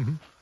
The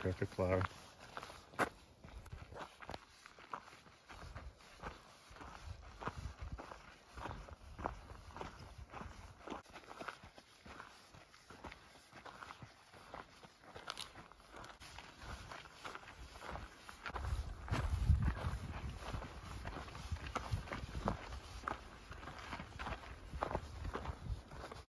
perfect flower.